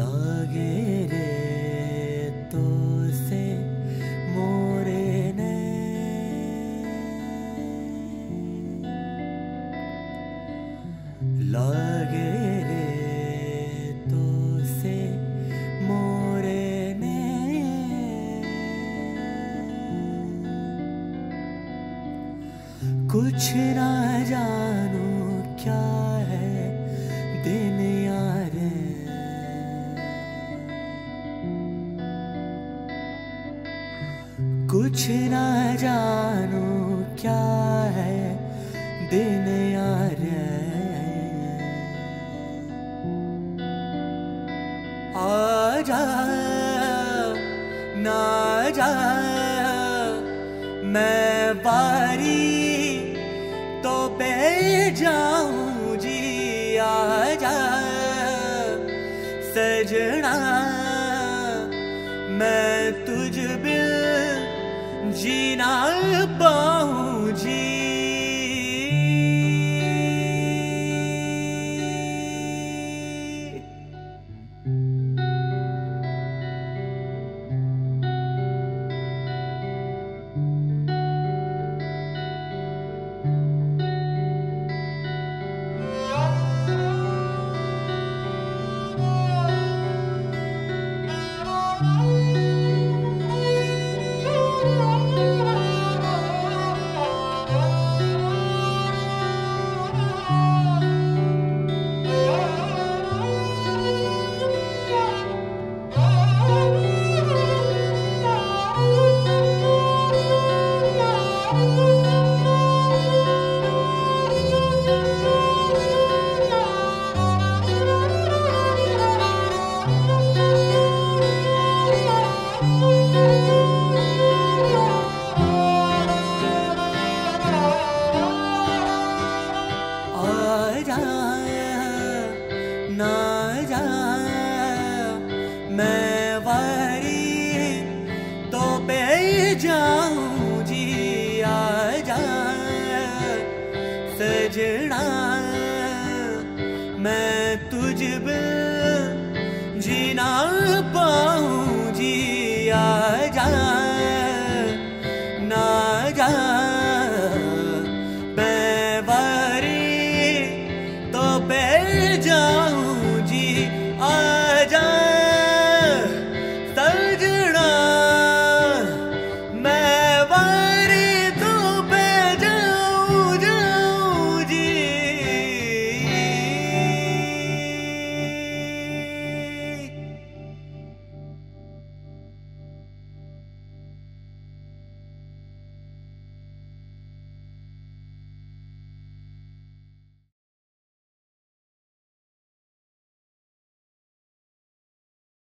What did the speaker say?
लागे रे तो से मोरे ने लागे रे तो से मोरे ने कुछ ना जानो क्या कुछ ना जानो क्या है दिन यार। आ जा ना जा मैं बारी तो बे जाऊँ जी आ जा सजना, मैं तुझ बिन जीना पाऊँ आजा ना जा मैं वारी तो बे जाऊँ, जी आजा सजना, मैं तुझ बिन जीना जी आजा